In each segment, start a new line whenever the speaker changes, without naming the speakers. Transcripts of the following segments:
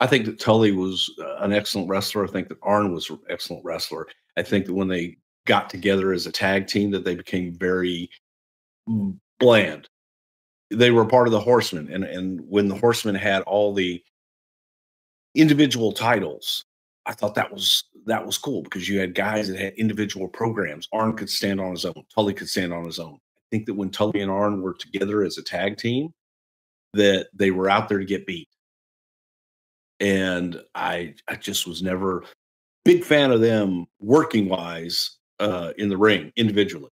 I think that Tully was uh, an excellent wrestler. I think that Arn was an excellent wrestler. I think that when they got together as a tag team, that they became very bland. They were part of the Horsemen, and and when the Horsemen had all the individual titles, I thought that was that was cool because you had guys that had individual programs. Arn could stand on his own. Tully could stand on his own. I think that when Tully and Arn were together as a tag team, that they were out there to get beat. And I I just was never big fan of them working wise uh, in the ring individually.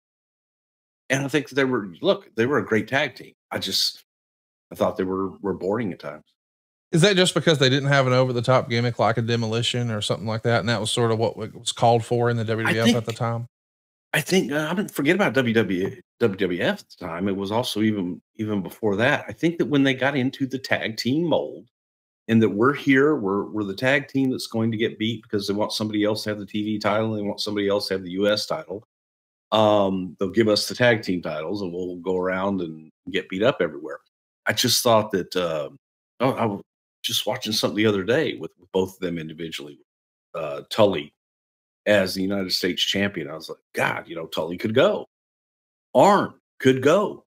And I think they were look, they were a great tag team. I just I thought they were were boring at times.
Is that just because they didn't have an over the top gimmick like a demolition or something like that? And that was sort of what was called for in the WWF think, at the time?
I think uh, I didn't forget about WWE, WWF at the time. It was also even even before that. I think that when they got into the tag team mold and that we're here, we're we're the tag team that's going to get beat because they want somebody else to have the TV title and they want somebody else to have the US title. Um, they'll give us the tag team titles and we'll go around and get beat up everywhere. I just thought that uh, oh, I was just watching something the other day with, with both of them individually. Uh, Tully as the United States champion. I was like, God, you know, Tully could go. Arn could go.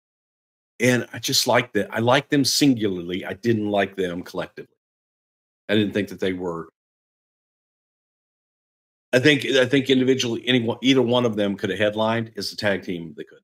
And I just like that. I like them singularly. I didn't like them collectively. I didn't think that they were. I think I think individually, anyone, either one of them could have headlined as a tag team. They could.